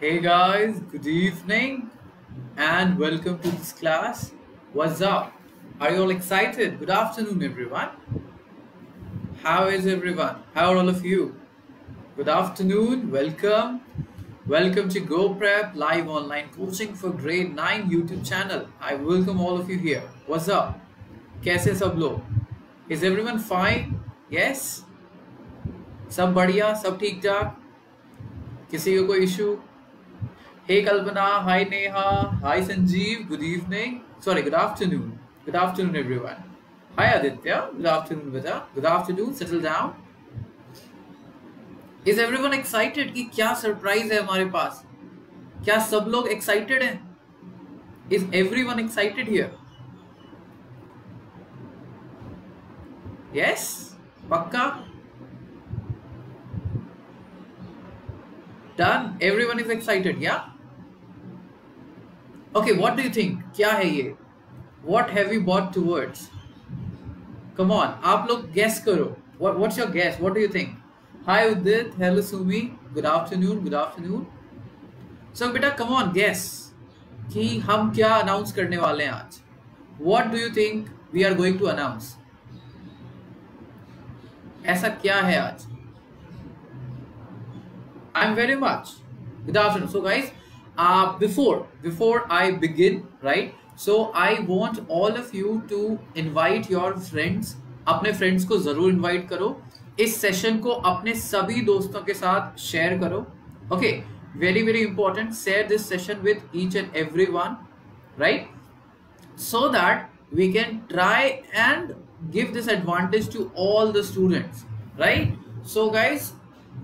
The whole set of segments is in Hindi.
Hey guys, good evening and welcome to this class. What's up? Are you all excited? Good afternoon, everyone. How is everyone? How are all of you? Good afternoon, welcome. Welcome to Go Prep live online coaching for grade 9 YouTube channel. I welcome all of you here. What's up? कैसे सब लोग? Is everyone fine? Yes? सब बढ़िया सब ठीक ठाक किसी का कोई issue hey Kalpana, hi Neha, hi Sanjeev good evening sorry good afternoon good afternoon everyone hi Aditya good afternoon बेटा good afternoon settle down is everyone excited कि क्या सरप्राइज़ है हमारे पास? क्या सब लोग एक्साइटेड हैं? Is everyone excited here yes पक्का? डन एवरीवन इज़ एक्साइटेड या ओके व्हाट डू थिंक क्या है ये what have you bought towards come on आप लोग गेस करो. What's your guess what do you think hi Udit hello Sumi good afternoon good afternoon so बेटा कम ऑन कि हम क्या अनाउंस करने वाले हैं आज? What do you think we are going to announce ऐसा क्या है आज? I'm very much. Good afternoon. So, guys, uh, before before I begin, right? So, I want all of you to invite your friends. अपने फ्रेंड्स को जरूर इनवाइट करो इस सेशन को अपने सभी दोस्तों के साथ शेयर करो okay very very important share this session with each and every one right so that we can try and give this advantage to all the students right so guys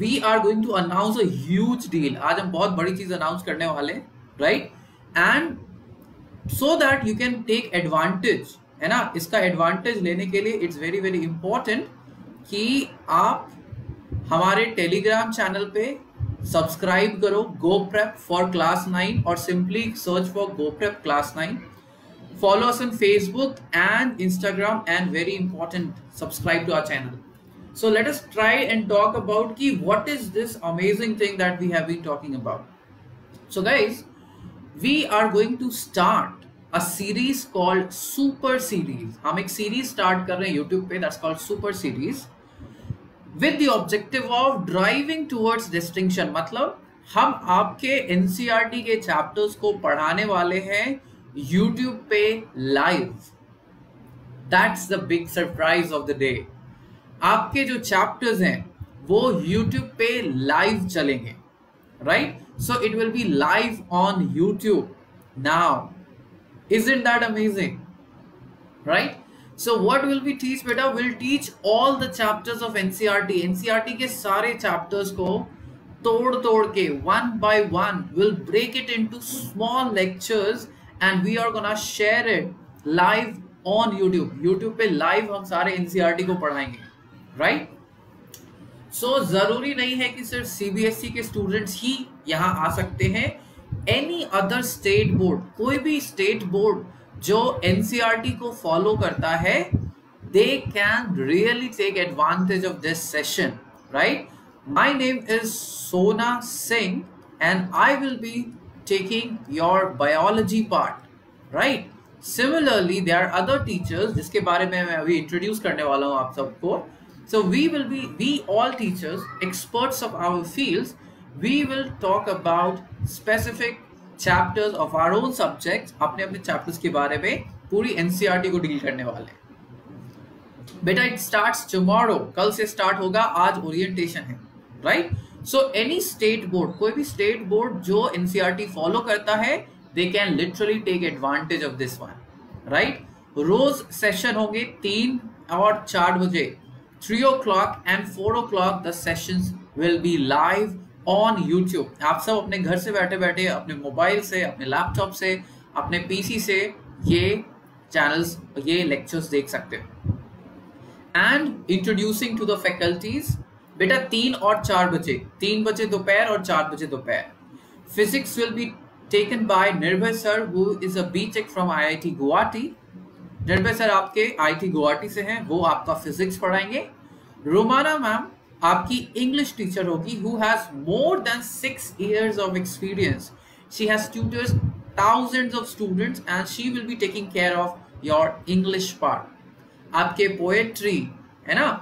we are going to announce as deal आज हम बहुत बड़ी चीज़ अनाउंस करने वाले right and so that you can take advantage है ना? इसका एडवांटेज लेने के लिए इट्स वेरी वेरी इंपॉर्टेंट कि आप हमारे टेलीग्राम चैनल पे सब्सक्राइब करो Go Prep for class nine और simply search for Go Prep class nine follow in Facebook and Instagram and very important subscribe to our channel so let us try and talk about ki what is this amazing thing that we have been talking about so guys we are going to start a series called super series हम एक series start कर रहे हैं YouTube पे that's called super series with the objective of driving towards distinction मतलब हम आपके NCRT के chapters को पढ़ाने वाले हैं YouTube पे live that's the big surprise of the day आपके जो चैप्टर्स हैं, वो यूट्यूब पे लाइव चलेंगे right so it will be live on YouTube now is in that amazing right so what will be teach बेटा will teach all the chapters of NCERT NCR के सारे चैप्टर्स को तोड़ तोड़ के one by one will break it into small lectures and we are gonna share it live on YouTube YouTube पे लाइव हम सारे एनसीआरटी को पढ़ाएँगे। Right? सो so, ज़रूरी नहीं है कि सिर्फ़ सीबीएसई के स्टूडेंट्स ही यहाँ आ सकते हैं। एनी अदर स्टेट बोर्ड कोई भी स्टेट बोर्ड जो एनसीआरटी को फॉलो करता है they can really take advantage of this session right my name is Sona Singh and I will be taking your biology part right similarly there other teachers जिसके बारे में मैं अभी इंट्रोड्यूस करने वाला हूँ आप सबको। So we will be, we all teachers, experts of our fields, we will talk about specific chapters of our own subjects, अपने अपने chapters के बारे में पूरी NCRT को डील करने वाले बेटा it starts tomorrow, कल से start होगा आज orientation है right? So any state board, कोई भी state board जो NCRT follow करता है they can literally take advantage of this one, right? रोज सेशन होंगे तीन और चार बजे 3 o'clock and 4 o'clock the sessions will be live on YouTube. आप सब अपने घर से बैठे बैठे, अपने मोबाइल से, अपने लैपटॉप से, अपने पीसी से ये चैनल्स ये लेक्चर्स देख सकते and introducing to the faculties बेटा तीन और चार बजे, तीन बजे दोपहर और चार बजे दोपहर। Physics will be taken by Nirbhay sir who is a BTech from IIT Jin sir आपके आईटी गुवाहाटी से हैं वो आपका फिजिक्स पढ़ाएँगे। रोमाना मैम आपकी इंग्लिश टीचर होगी who has more than six years of experience she has tutors thousands of students and she will be taking care of your English part आपके पोएट्री है ना?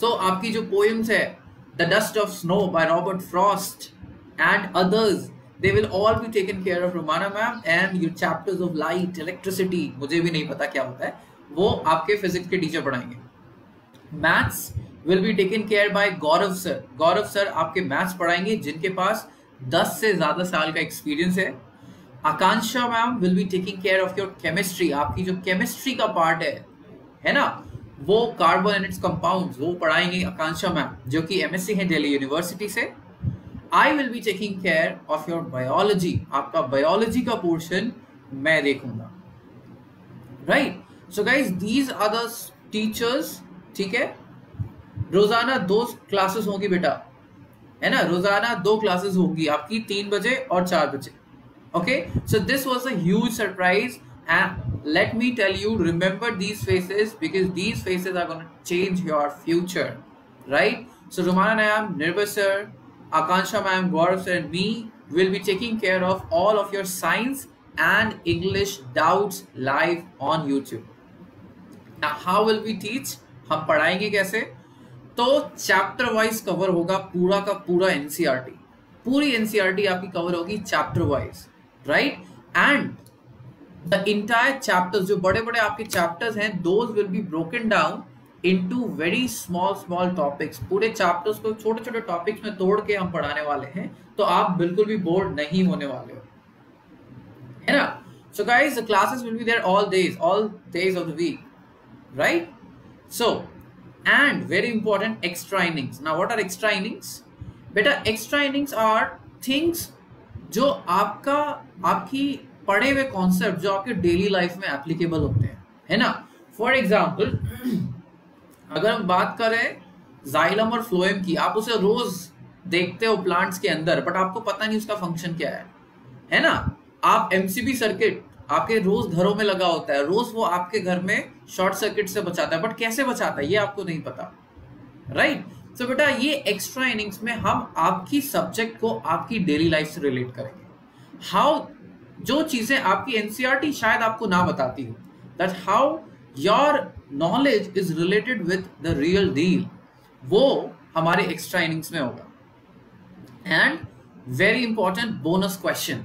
सो so, आपकी जो पोएम्स है the dust of snow by Robert Frost and others they will all be taken care of, romana ma'am, and your chapters of light, electricity, मुझे भी नहीं पता क्या होता है, वो आपके फिजिक्स के टीचर पढ़ाएँगे। Maths will be taken care by Gaurav sir Gaurav sir आपके मैथ्स पढ़ाएँगे, जिनके पास 10 से ज़्यादा साल का एक्सपीरियंस है। Akanksha ma'am will be taking care of your chemistry आपकी जो केमिस्ट्री का पार्ट है है ना? वो कार्बन एंड इट्स कंपाउंड वो पढ़ाएँगे आकांक्षा मैम जो कि एमएससी है दिल्ली यूनिवर्सिटी से। I will be taking care of your biology आपका बायोलॉजी का पोर्शन मैं देखूँगा। Right so guys these are the teachers ठीक है? रोज़ाना दो क्लासेस होंगी बेटा। है ना? रोज़ाना दो क्लासेस होंगी आपकी, तीन बजे और चार बजे। Okay so this was a huge surprise and let me tell you remember these faces because these faces are gonna change your future right so Romana ma'am Nirbhay sir Akanksha ma'am Gaurav sir and me will be taking care of all of your science and English doubts live on YouTube. Now, how will we teach? हम पढ़ाएँगे कैसे तो चैप्टर वाइज कवर होगा पूरा का पूरा एनसीआरटी पूरी एनसीआरटी आपकी कवर होगी chapter wise right and the entire chapters जो बड़े बड़े आपके चैप्टर्स हैं those will be broken down into very small small topics पूरे चैप्टर्स को छोटे छोटे टॉपिक्स में तोड़ के हम पढ़ाने वाले हैं तो आप बिल्कुल भी बोर्ड नहीं होने वाले हो। है ना? Guys, the classes will be there all days all days of the week, right? So, and very important, extra innings. Now, what are extra innings? बेटा एक्स्ट्रा इनिंग्स आर थिंग्स जो आपका, आपकी पढ़े हुए कॉन्सेप्ट जो आपके डेली लाइफ में एप्लीकेबल होते हैं। है ना? फॉर एग्ज़ाम्पल अगर हम बात करें जाइलम और फ्लोएम की आप उसे रोज देखते हो प्लांट्स के अंदर बट आपको पता नहीं उसका फ़ंक्शन क्या है। है ना? आप एमसीबी सर्किट आपके रोज घरों में लगा होता है रोज वो आपके घर में शॉर्ट सर्किट से बचाता है बट कैसे बचाता है ये आपको नहीं पता। राइट so, बेटा ये एक्स्ट्रा इनिंग्स में हम आपकी सब्जेक्ट को आपकी डेली लाइफ से रिलेट करेंगे। हाउ जो चीज़ें आपकी एनसीआरटी शायद आपको ना बताती हो that how your knowledge is related with the real deal वो हमारे एक्स्ट्रा इनिंग्स में होगा। And very important bonus question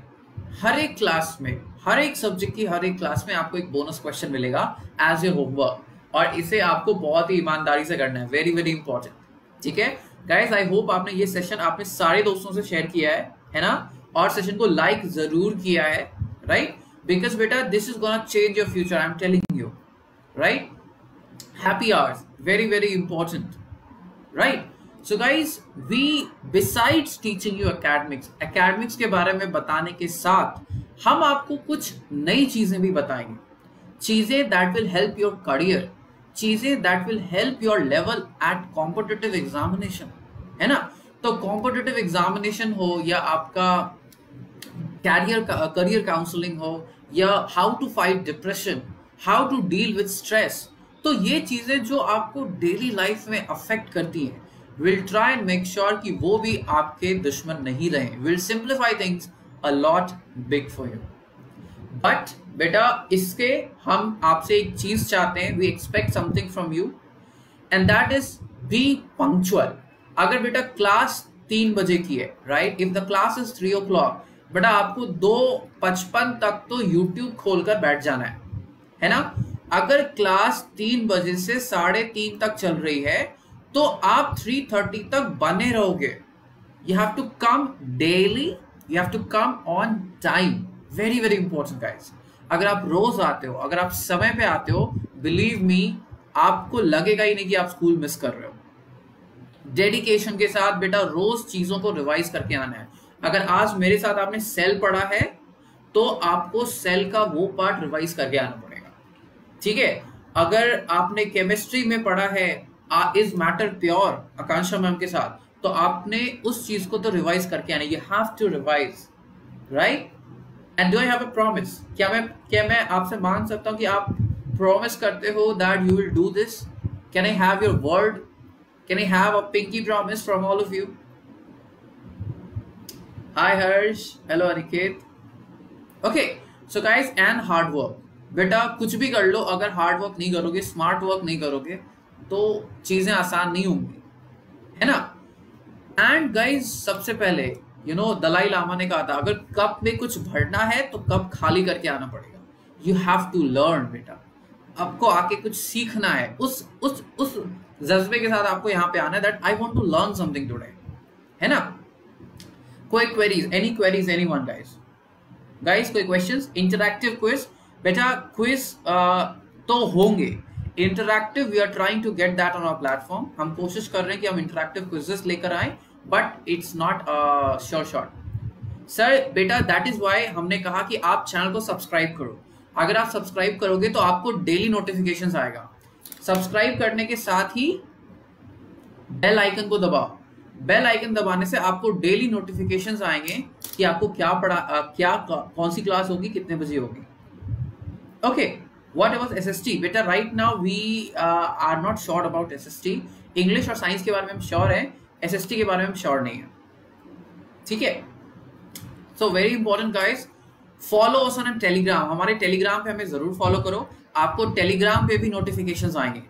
हर एक क्लास में, हर एक सब्जेक्ट की हर एक क्लास में आपको एक बोनस क्वेश्चन मिलेगा एज ए होमवर्क और इसे आपको बहुत ही ईमानदारी से करना है। वेरी वेरी इंपॉर्टेंट ठीक है? गाइस आई होप आपने ये सेशन आपने सारे दोस्तों से शेयर किया है है ना? और सेशन को लाइक like ज़रूर किया है राइट बिकॉज़ बेटा this is gonna change your future I am telling you right happy hours very very important right so guys we besides teaching you academics academics के बारे में बताने के साथ, हम आपको कुछ नई चीज़ें भी बताएँगे। चीज़ें that will help your career चीज़ें that will help your level at competitive examination है ना? तो कॉम्पिटेटिव एग्जामिनेशन हो या आपका कैरियर करियर काउंसलिंग हो या how to fight depression how to deal with stress तो ये चीज़ें जो आपको डेली लाइफ में अफेक्ट करती हैं will try and make sure कि वो भी आपके दुश्मन नहीं रहे। Will simplify things a lot big for you but बेटा, इसके हम आपसे एक चीज़ चाहते हैं we expect something from you and that is be punctual अगर बेटा क्लास तीन बजे की है right if the class is three o'clock बेटा आपको दो पचपन तक तो यूट्यूब खोलकर बैठ जाना है। है ना? अगर क्लास तीन बजे से साढ़े तीन तक चल रही है तो आप 3:30 तक बने रहोगे। You have to come daily you have to come on time very very important guys अगर आप रोज आते हो, अगर आप समय पे आते हो बिलीव मी आपको लगेगा ही नहीं कि आप स्कूल मिस कर रहे हो। डेडिकेशन के साथ बेटा रोज चीज़ों को रिवाइज करके आना है। अगर आज मेरे साथ आपने सेल पढ़ा है तो आपको सेल का वो पार्ट रिवाइज करके आना ठीक है अगर आपने केमिस्ट्री में पढ़ा है is matter pure Akanksha ma'am के साथ तो आपने उस चीज़ को तो रिवाइज करके आना you have to revise right and do I have a promise क्या मैं क्या मैं आपसे मान सकता हूँ कि आप प्रॉमिस करते हो that you will do this can I have your word Can I have a pinky promise from all of you? Hi Harsh. Hello Aniket. Okay, so guys, and hard work. बेटा कुछ भी कर लो, अगर हार्ड वर्क नहीं करोगे स्मार्ट वर्क नहीं करोगे तो चीज़ें आसान नहीं होंगी। है ना? एंड गाइज़ सबसे पहले यू नो दलाई लामा ने कहा था, अगर कप में कुछ भरना है तो कप खाली करके आना पड़ेगा। यू हैव टू लर्न बेटा। आपको आके कुछ सीखना है। उस उस उस जज्बे के साथ आपको यहाँ पे आना है that I want to learn something today है ना? कोई queries any queries any one guys guys कोई क्वेश्चन इंटरक्टिव क्विज बेटा क्विज तो होंगे। Interactive we are trying to get that on our platform हम कोशिश कर रहे हैं कि हम इंटरक्टिव क्विजेस लेकर आए but it's not sure short sir बेटा दैट इज़ वाई हमने कहा कि आप चैनल को सब्सक्राइब करो। अगर आप सब्सक्राइब करोगे तो आपको डेली नोटिफिकेशन आएगा। सब्सक्राइब करने के साथ ही बेल आइकन को दबाओ। बेल आइकन दबाने से आपको डेली नोटिफिकेशंस आएँगे कि आपको क्या पढ़ा क्या, कौन सी क्लास होगी, कितने बजे होगी। ओके व्हाट वाज एसएसटी बेटा right now we are not sure about SST English और साइंस के बारे में हम श्योर है एसएसटी के बारे में हम श्योर नहीं है। ठीक है? So very important guys follow on Telegram हमारे टेलीग्राम पे हमें ज़रूर फॉलो करो। आपको टेलीग्राम पे भी नोटिफिकेशन आएँगे।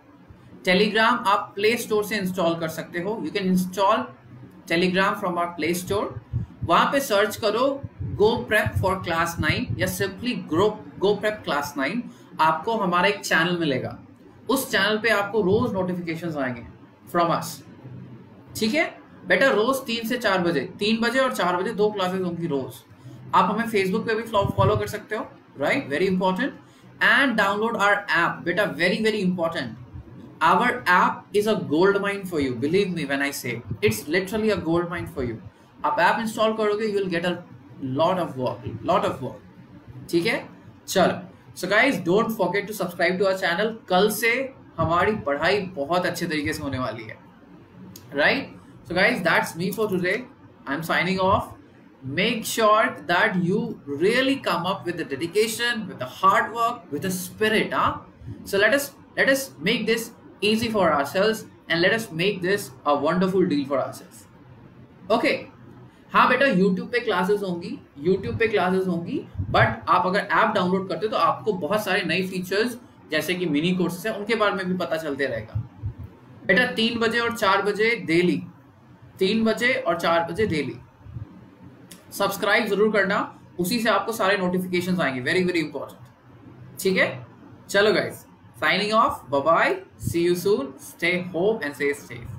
टेलीग्राम आप प्ले स्टोर से इंस्टॉल कर सकते हो। You can install Telegram from our Play Store वहाँ पे सर्च करो Go Prep for class nine या simply grow Go Prep class nine आपको हमारा एक चैनल मिलेगा। उस चैनल पे आपको रोज नोटिफिकेशन आएँगे फ्रॉम अस ठीक है? बेटा, रोज तीन से चार बजे, तीन बजे और चार बजे दो क्लासेस होंगी रोज। आप हमें फेसबुक पे भी फॉलो कर सकते हो right very important and download our app बेटा very very important our app is a gold mine for you, believe me when i say. It's literally a gold mine for you. आप ऐप इंस्टॉल करोगे you will get a lot of work lot of work ठीक है? चलो। So guys don't forget to subscribe to our channel कल से हमारी पढ़ाई बहुत अच्छे तरीके से होने वाली है। Right so guys that's me for today I am signing off make sure that you really come up with the dedication with the hard work with the spirit हा so let us let us make this easy for ourselves and let us make this a wonderful deal for our okay. हाँ बेटा, YouTube पे क्लासेस होंगी, YouTube पे क्लासेस होंगी बट आप अगर ऐप डाउनलोड करते हो तो आपको बहुत सारे नए फीचर्स जैसे कि मिनी कोर्सेस हैं, उनके बारे में भी पता चलते रहेगा। बेटा, तीन बजे और चार बजे डेली तीन बजे और चार बजे डेली सब्सक्राइब ज़रूर करना, उसी से आपको सारे नोटिफिकेशन आएँगे। वेरी वेरी इंपॉर्टेंट ठीक है? चलो guys signing off bye see you soon stay home and stay safe